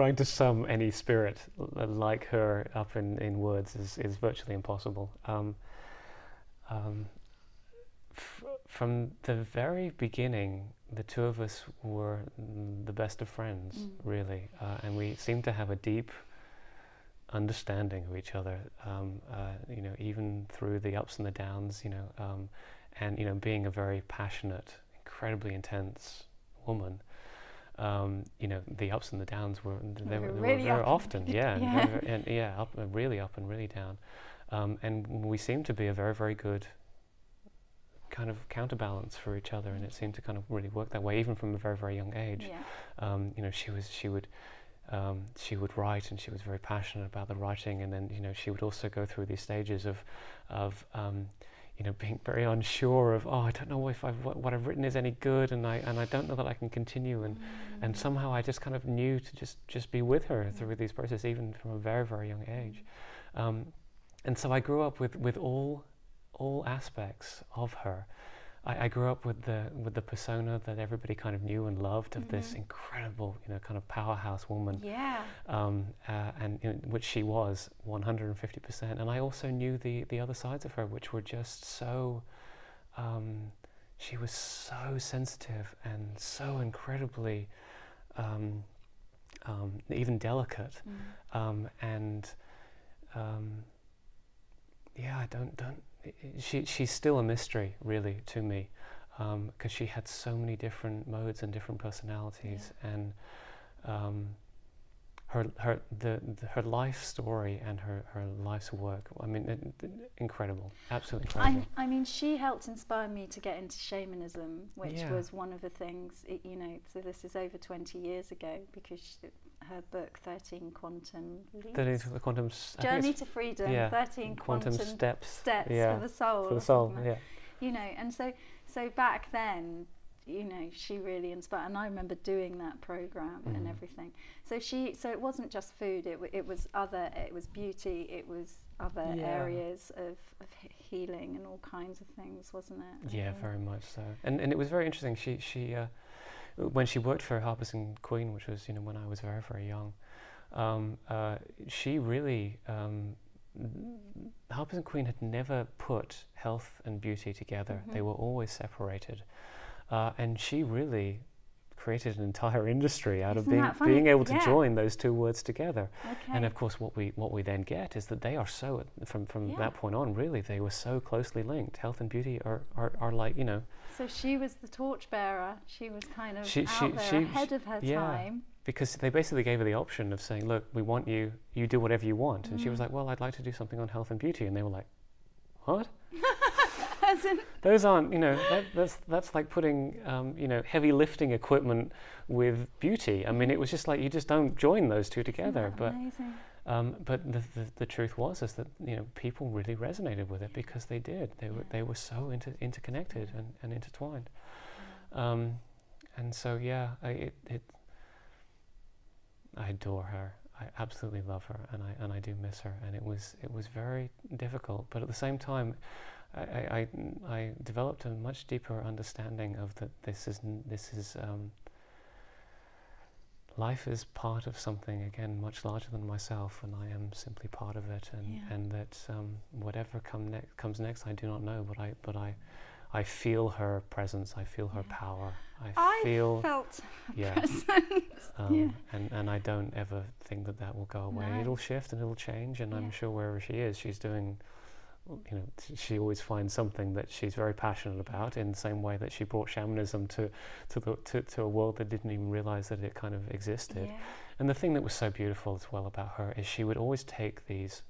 trying to sum any spirit like her up in, in words is, is virtually impossible. Um, um, from the very beginning, the two of us were the best of friends, mm. really, uh, and we seemed to have a deep understanding of each other. Um, uh, you know, even through the ups and the downs. You know, um, and you know, being a very passionate, incredibly intense woman. Um, you know, the ups and the downs were they, were, they really were very often, yeah, yeah, and, and, yeah, up, really up and really down, um, and we seemed to be a very, very good kind of counterbalance for each other, and it seemed to kind of really work that way, even from a very, very young age. Yeah. Um, you know, she was she would. Um, she would write, and she was very passionate about the writing. And then, you know, she would also go through these stages of, of um, you know, being very unsure of, oh, I don't know if I've, what, what, I've written is any good, and I and I don't know that I can continue. And mm. and somehow I just kind of knew to just just be with her mm. through these processes, even from a very very young age. Um, and so I grew up with with all all aspects of her. I, I, grew up with the with the persona that everybody kind of knew and loved of mm-hmm. this incredible, you know, kind of powerhouse woman. Yeah. Um, uh, and you know, which she was 150 percent. And I also knew the the other sides of her, which were just so. Um, she was so sensitive and so incredibly, um, um even delicate, mm. Um, and um, yeah, I don't don't she, she's still a mystery, really, to me, because um, she had so many different modes and different personalities, yeah. and um, her her the, the, her life story and her, her life's work. I mean, it, it, incredible, absolutely incredible. I, I, mean, she helped inspire me to get into shamanism, which yeah. was one of the things. It, you know, so this is over twenty years ago because she, her book 13 quantum leaps. 13 quantum journey to freedom yeah, 13 quantum, quantum steps steps yeah, for the soul for the soul yeah you know and so so back then you know she really inspired and i remember doing that program mm. and everything so she so it wasn't just food it, it was other it was beauty it was other yeah. areas of, of healing and all kinds of things wasn't it yeah very much so and and it was very interesting she she uh, when she worked for Harper's and Queen, which was you know when I was very very young, um, uh, she really um, Harper's and Queen had never put health and beauty together. Mm-hmm. They were always separated, uh, and she really created an entire industry out Isn't of being being able to yeah. join those two words together. Okay. And of course, what we what we then get is that they are so from from yeah. that point on, really, they were so closely linked. Health and beauty are, are, are like you know. So she was the torchbearer. She was kind of she, she, she, ahead of her yeah, time. Because they basically gave her the option of saying, "Look, we want you. You do whatever you want." Mm. And she was mm. like, "Well, I'd like to do something on health and beauty." And they were like, "What?" Those aren't, you know, that, that's that's like putting, um, you know, heavy lifting equipment with beauty. I mean, it was just like you just don't join those two together. but amazing? Um, but the, the, the, truth was is that you know people really resonated with it because they did. They yeah. were they were so inter- interconnected and, and intertwined. Yeah. Um, and so yeah, I, it, it I adore her. I absolutely love her, and I and I do miss her. And it was it was very difficult, but at the same time, I, I, I developed a much deeper understanding of that this is this is um, life is part of something again much larger than myself, and I am simply part of it, and yeah. and that um, whatever come ne- comes next, I do not know, but I but I I feel her presence, I feel her yeah. power, I, I feel felt yeah, presence. Um, yeah. and and I don't ever think that that will go away. No. It'll shift and it'll change, and yeah. I'm sure wherever she is, she's doing you know, she always finds something that she's very passionate about in the same way that she brought shamanism to, to, the, to, to a world that didn't even realize that it kind of existed. Yeah. And the thing that was so beautiful as well about her is she would always take these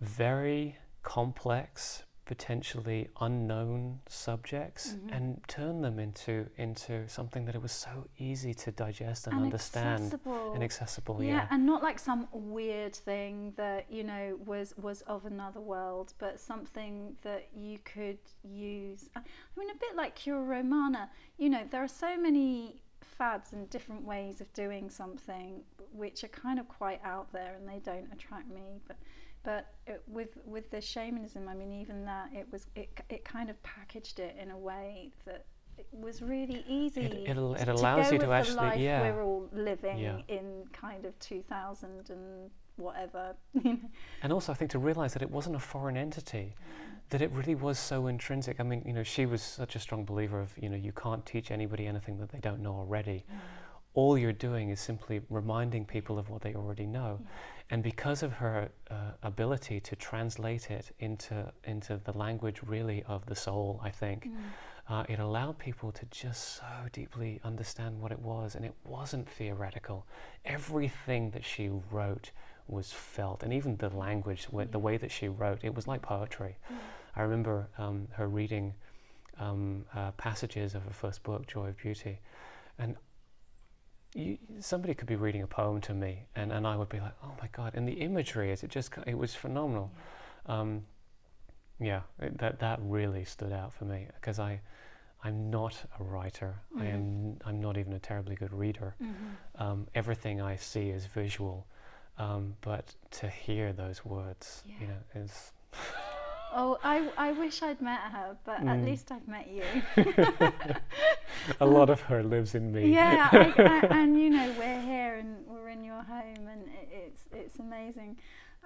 very complex potentially unknown subjects mm-hmm. and turn them into into something that it was so easy to digest and, and understand accessible. and accessible yeah, yeah and not like some weird thing that you know was was of another world but something that you could use i mean a bit like cura romana you know there are so many fads and different ways of doing something which are kind of quite out there and they don't attract me but but it, with with the shamanism, I mean, even that it was it it kind of packaged it in a way that it was really easy. It, it, to- it to allows go you to actually, the life yeah. we're all living Yeah. in kind of 2000 and whatever. And also, I think to realize that it wasn't a foreign entity, mm. that it really was so intrinsic. I mean, you know, she was such a strong believer of, you know, you can't teach anybody anything that they don't know already. Mm. All you're doing is simply reminding people of what they already know. And because of her uh, ability to translate it into, into the language really of the soul, I think, uh, it allowed people to just so deeply understand what it was. And it wasn't theoretical. Everything that she wrote was felt. And even the language, wa- the way that she wrote, it was like poetry. I remember um, her reading um, uh, passages of her first book, Joy of Beauty. And you, somebody could be reading a poem to me, and, and I would be like, oh my God. And the imagery, is it just, it was phenomenal. Um, yeah, it, that, that really stood out for me because I, I'm not a writer. I am, I'm not even a terribly good reader. Mm-hmm. Um, everything I see is visual. Um, but to hear those words, you know, is Oh, I, I wish I'd met her, but at Mm. least I've met you. a lot of her lives in me. yeah, I, I, and you know we're here and we're in your home, and it, it's it's amazing.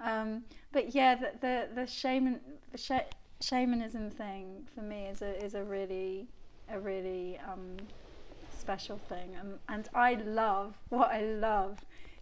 Um, but yeah, the the, the shaman the sh- shamanism thing for me is a is a really a really um, special thing, and and I love what I love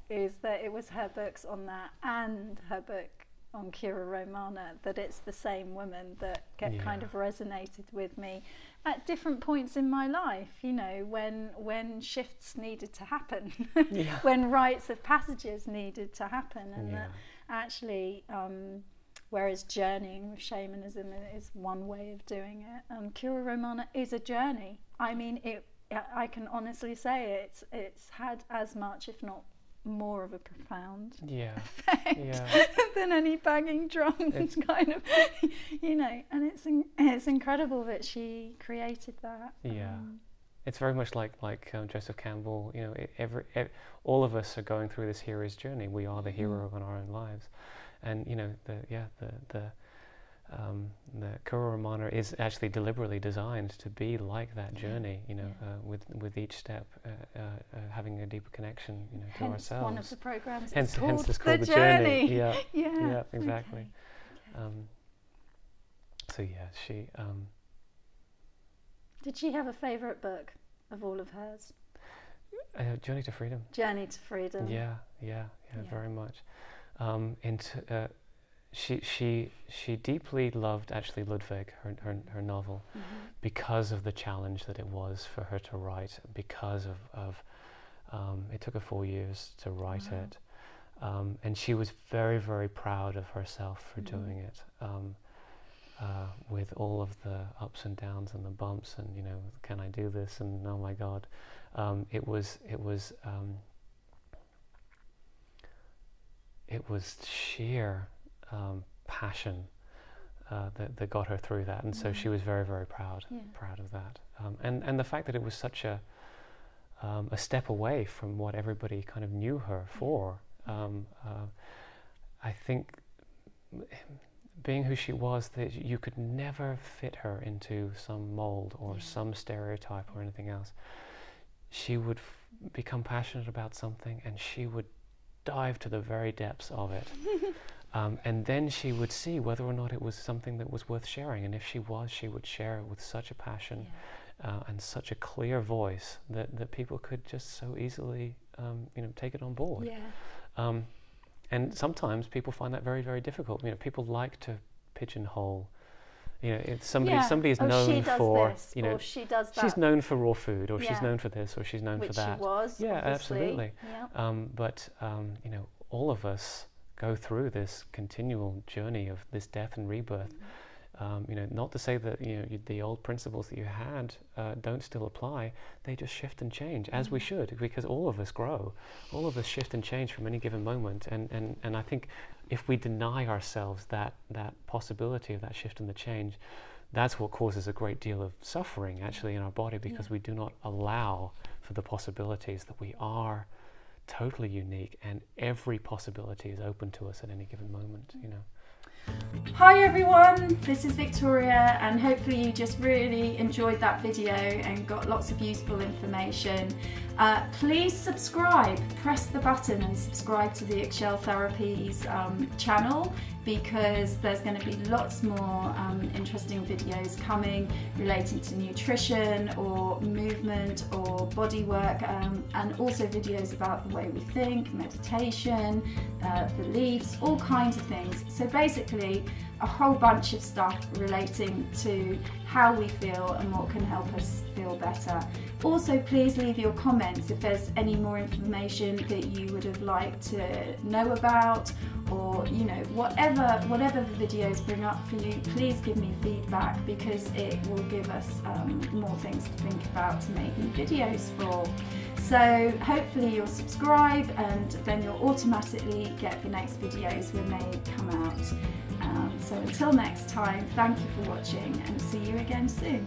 is that it was her books on that and her book on Cura Romana that it's the same woman that get kind of resonated with me at different points in my life you know when when shifts needed to happen Yeah. when rites of passages needed to happen and Yeah. that actually um, whereas journeying with shamanism is one way of doing it um, Cura Romana is a journey I mean it I- I can honestly say it's it's had as much if not more of a profound Yeah. effect Yeah. than any banging drums It's- kind of you know and it's in, it's incredible that she created that Yeah. um, It's very much like like um, Joseph Campbell. You know, every, ev all of us are going through this hero's journey. We are the hero in our own lives, and you know, the yeah, the the um, the Cura Romana is actually deliberately designed to be like that journey. You know, Yeah. uh, with with each step uh, uh, uh, having a deeper connection. You know, to hence ourselves. one of the programs is hence, called, hence it's called the, the, journey. journey Yeah. yeah Yeah, exactly. okay. Um, so yeah, she. Um, did she have a favorite book of all of hers uh, Journey to Freedom. journey to freedom Yeah, yeah, yeah, Yeah. very much. Um, into, uh, she she she deeply loved actually Ludwig, her her, her novel, Mhm. because of the challenge that it was for her to write. Because of of um, it took her four years to write Wow. it, um, and she was very very proud of herself for Mhm. doing it. Um, uh, with all of the ups and downs and the bumps, and you know, can I do this? And oh my God, um, it was it was um, it was sheer um, passion uh, that that got her through that, and so Yeah. she was very very proud Yeah. proud of that, um, and and the fact that it was such a um, a step away from what everybody kind of knew her for. Um, uh, I think being who she was, that you could never fit her into some mold or Yeah. some stereotype or anything else. She would f- become passionate about something and she would dive to the very depths of it. um, and then she would see whether or not it was something that was worth sharing. And if she was, she would share it with such a passion uh, and such a clear voice that, that people could just so easily um, you know, take it on board. yeah Um, and sometimes people find that very, very difficult. You know, people like to pigeonhole. You know, it's somebody yeah. somebody is oh, known she does for. this, you know, she does that she's known for raw food, or Yeah. she's known for this, or she's known which for that. she was Yeah, obviously. absolutely. yeah Um, but um, you know, all of us go through this continual journey of this death and rebirth. Um, you know, not to say that you know you, the old principles that you had uh, don't still apply. They just shift and change, as we Mhm. should, because all of us grow. All of us shift and change from any given moment. And, and, and I think if we deny ourselves that that possibility of that shift and the change, that's what causes a great deal of suffering actually in our body because Yeah. we do not allow for the possibilities that we are totally unique and every possibility is open to us at any given moment. You know. Hi everyone, this is Victoria and hopefully you just really enjoyed that video and got lots of useful information. Uh, please subscribe, press the button and subscribe to the Ixchel Therapies um, channel because there's going to be lots more um, interesting videos coming relating to nutrition or movement or body work um, and also videos about the way we think, meditation, uh, beliefs, all kinds of things. So basically a whole bunch of stuff relating to how we feel and what can help us feel better. Also, please leave your comments if there's any more information that you would have liked to know about or you know whatever whatever the videos bring up for you please give me feedback because it will give us um, more things to think about to make new videos for so hopefully you'll subscribe and then you'll automatically get the next videos when they come out so until next time thank you for watching and see you again soon